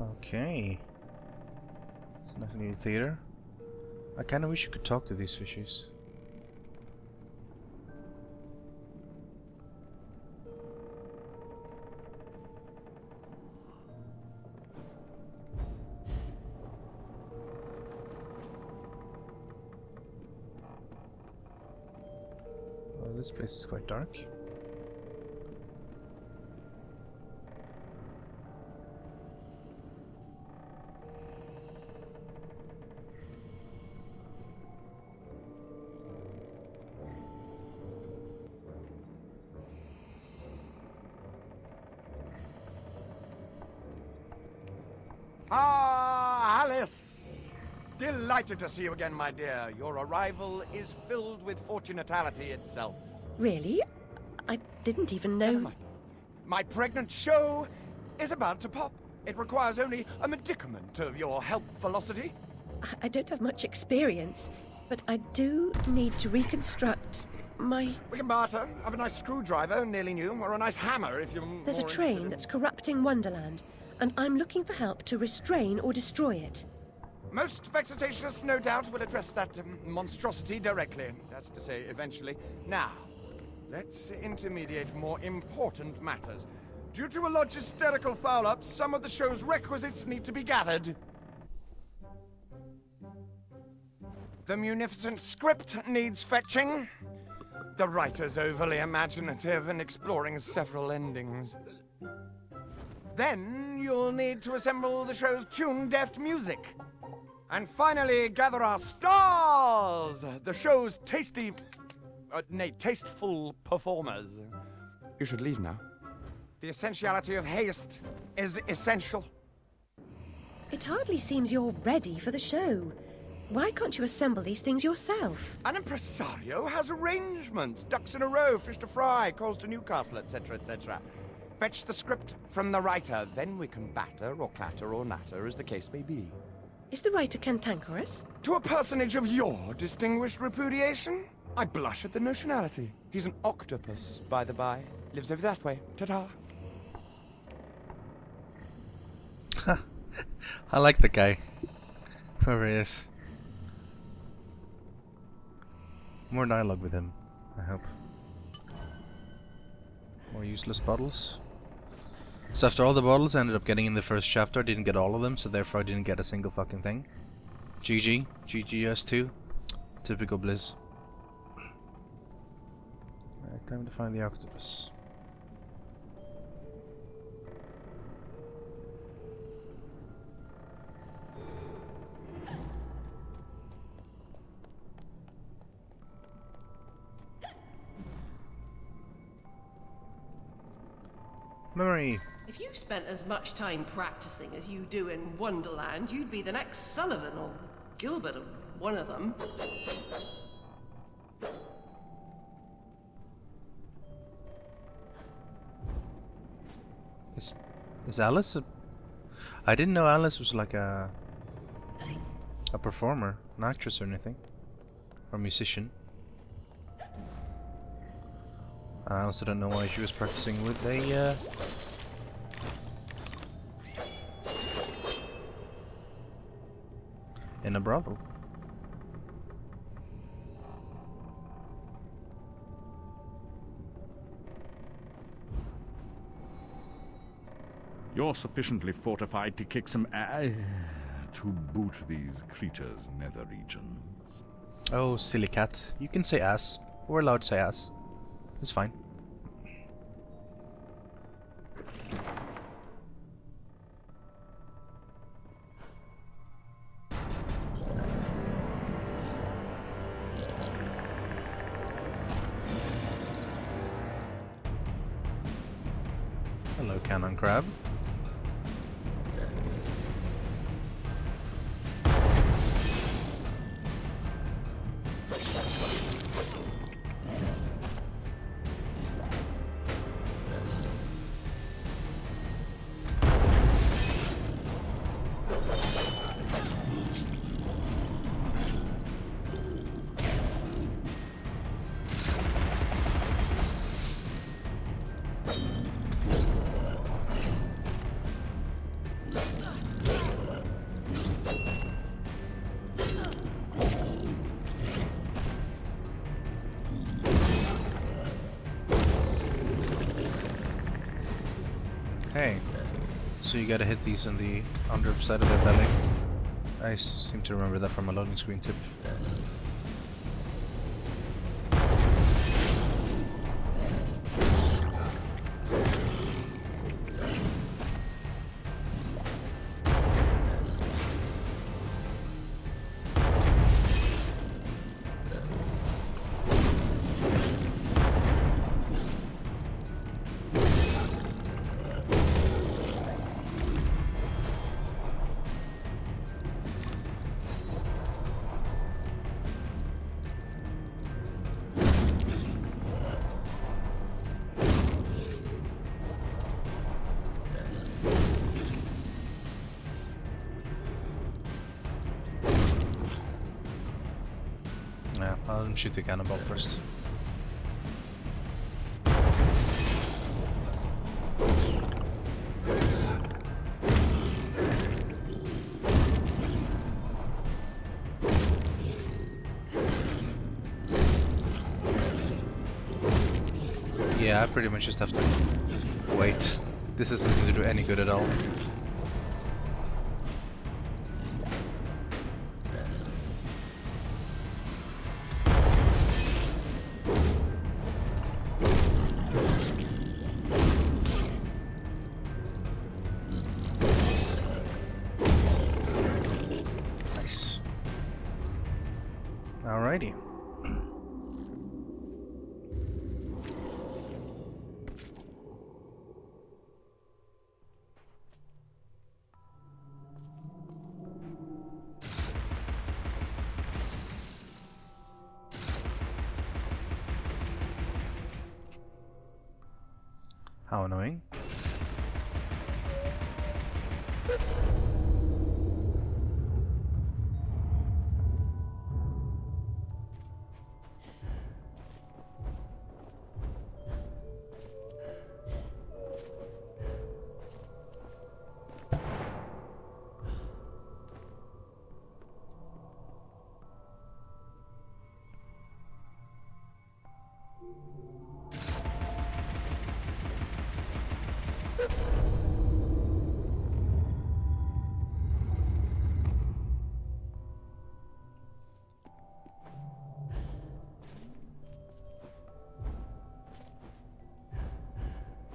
Okay. There's nothing in the theater. I kinda wish you could talk to these fishes. This place is quite dark. Delighted to see you again, my dear. Your arrival is filled with fortunatality itself. Really? I didn't even know. My pregnant show is about to pop. It requires only a medicament of your help velocity. I- I don't have much experience, but I do need to reconstruct my. We can barter. Have a nice screwdriver, nearly new, or a nice hammer if you're There's a train in- that's corrupting Wonderland, and I'm looking for help to restrain or destroy it. Most vexatious, no doubt, will address that um, monstrosity directly. That's to say, eventually. Now, let's intermediate more important matters. Due to a logisterical foul-up, some of the show's requisites need to be gathered. The munificent script needs fetching. The writer's overly imaginative and exploring several endings. Then you'll need to assemble the show's tune-deft music. And finally, gather our stars! The show's tasty. Uh, nay, tasteful performers. You should leave now. The essentiality of haste is essential. It hardly seems you're ready for the show. Why can't you assemble these things yourself? An impresario has arrangements ducks in a row, fish to fry, calls to Newcastle, etc., etc. Fetch the script from the writer, then we can batter or clatter or natter as the case may be. Is the writer cantankerous? To a personage of your distinguished repudiation, I blush at the notionality. He's an octopus, by the by. Lives over that way. Ta-ta. I like the guy. Whoever he is. More dialogue with him, I hope. More useless bottles. So after all the bottles I ended up getting in the first chapter, I didn't get all of them, so therefore I didn't get a single fucking thing. GG. GGS2. Typical Blizz. Time to find the octopus. Memory. If you spent as much time practicing as you do in Wonderland, you'd be the next Sullivan or Gilbert or one of them. Is, is Alice a... I didn't know Alice was like a... A performer, an actress or anything. Or musician. I also don't know why she was practicing with a... Uh, in a brothel. You're sufficiently fortified to kick some ass to boot these creatures' nether regions. Oh, silly cat. You can say ass. We're allowed to say ass. It's fine. Hey, so you gotta hit these on the underside of their belly. I seem to remember that from a loading screen tip. Shoot the cannonball first. Yeah, I pretty much just have to wait. This isn't going to do any good at all. How annoying.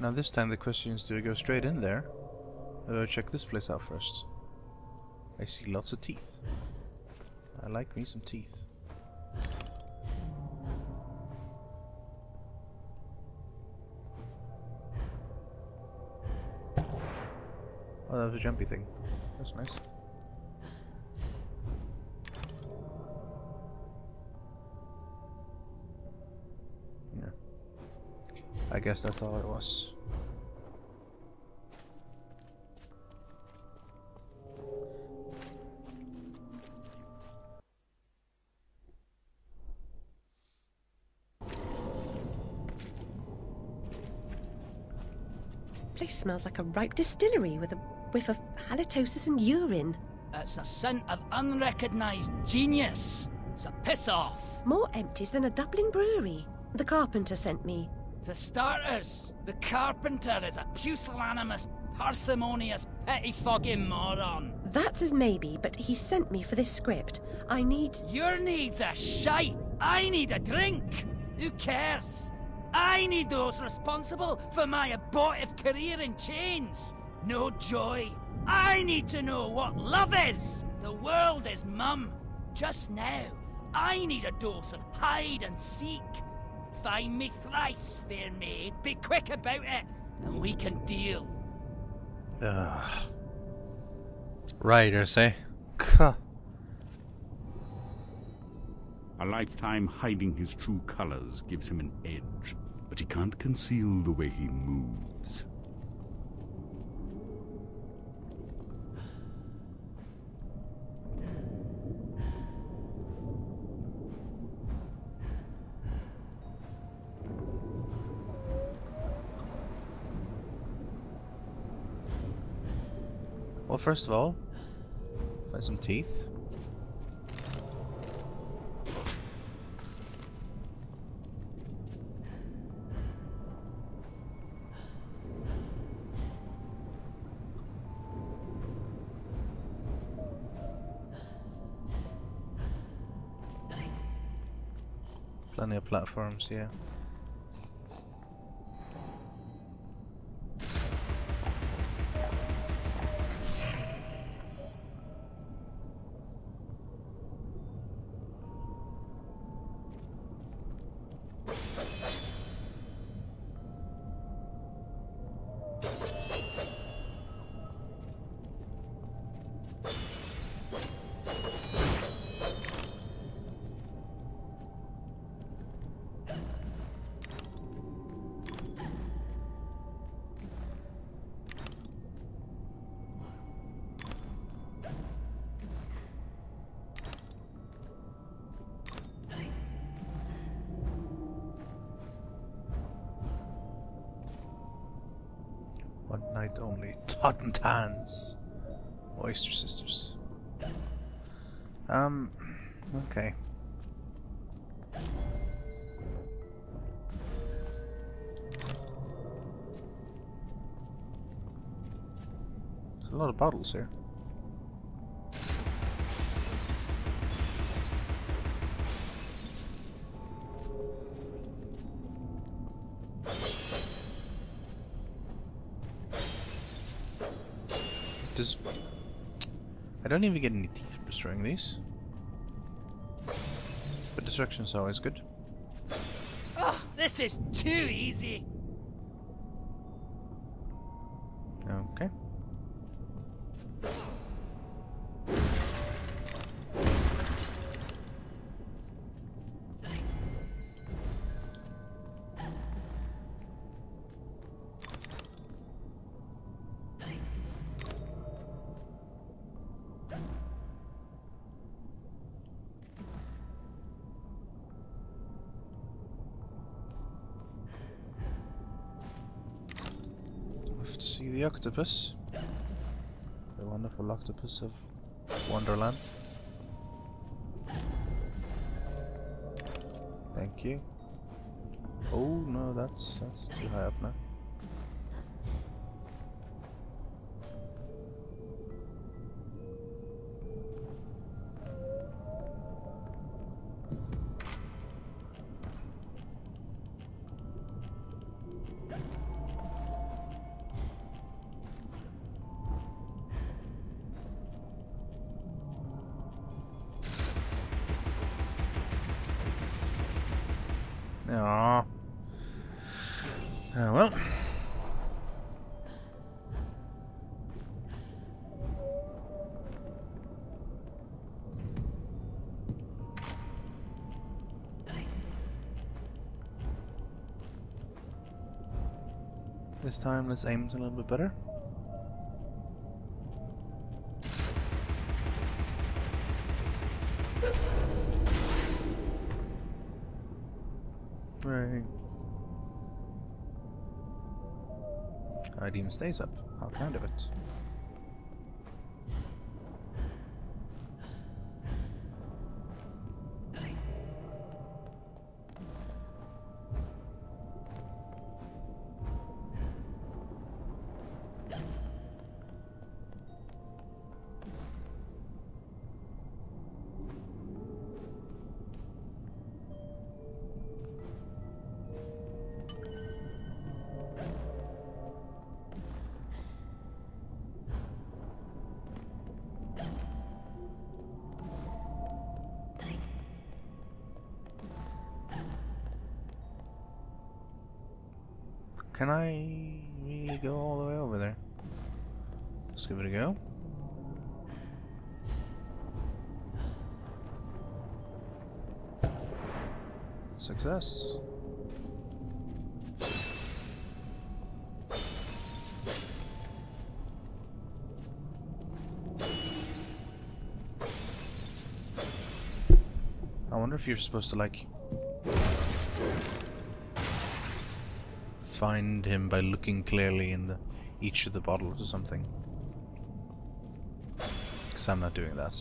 Now this time the question is do I go straight in there? Or do I check this place out first? I see lots of teeth. I like me some teeth. Oh, that was a jumpy thing. That's nice. Yeah. I guess that's all it was. Place smells like a ripe distillery with a whiff of halitosis and urine. It's a scent of unrecognised genius. It's a piss off. More empties than a Dublin brewery. The carpenter sent me. For starters, the carpenter is a pusillanimous, parsimonious, pettifogging moron. That's as maybe, but he sent me for this script. I need. Your needs are shite. I need a drink. Who cares? I need those responsible for my abortive career in chains. No joy. I need to know what love is. The world is mum. Just now, I need a dose of hide and seek. Find me thrice, fair maid. Be quick about it, and we can deal. Ugh. Writers, eh? Kuh. A lifetime hiding his true colors gives him an edge, but he can't conceal the way he moves. Well, first of all, find some teeth. Plenty of platforms, yeah. Night only. Tottentans. Oyster Sisters. Um, okay. There's a lot of bottles here. I don't even get any teeth for destroying these. But destruction's always good. Oh, this is too easy. Okay. See the octopus. The wonderful octopus of Wonderland. Thank you. Oh no, that's that's too high up now. This time let's aim a little bit better. Right. It even stays up. How kind of it. Can I really go all the way over there? Let's give it a go. Success. I wonder if you're supposed to like find him by looking clearly in the each of the bottles or something. Because I'm not doing that.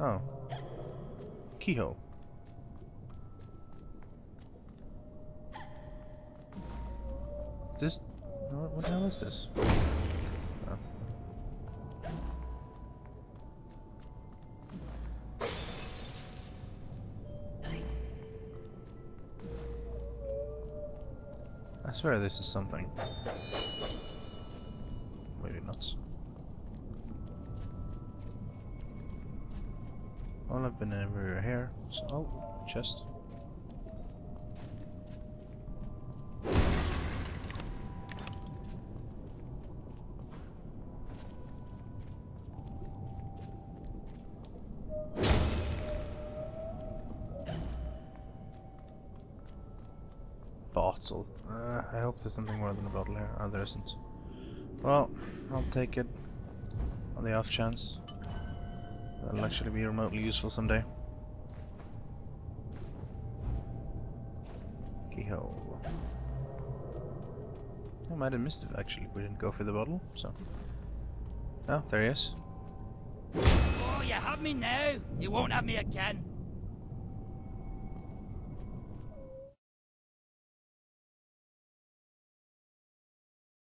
Oh. Keyhole. This... What, what the hell is this? I swear this is something. Maybe not. Well, I've been everywhere here. So, oh, chest. There's something more than a bottle here. Oh, there isn't. Well, I'll take it on the off chance. That'll actually be remotely useful someday. Keyhole. I might have missed it actually. We didn't go for the bottle, so. Oh, there he is. Oh, you have me now. You won't have me again.